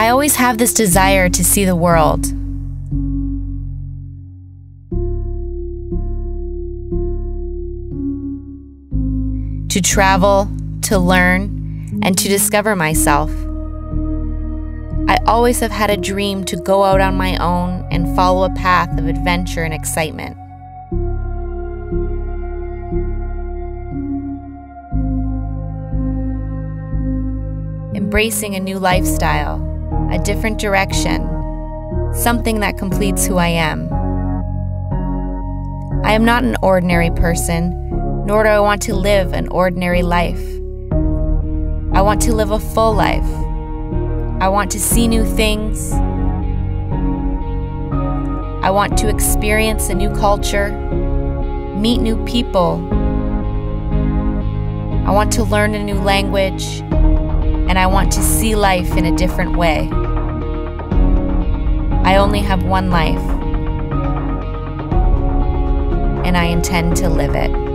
I always have this desire to see the world. To travel, to learn, and to discover myself. I always have had a dream to go out on my own and follow a path of adventure and excitement. Embracing a new lifestyle, a different direction, something that completes who I am. I am not an ordinary person, nor do I want to live an ordinary life. I want to live a full life. I want to see new things. I want to experience a new culture, meet new people. I want to learn a new language, and I want to see life in a different way. I only have one life, and I intend to live it.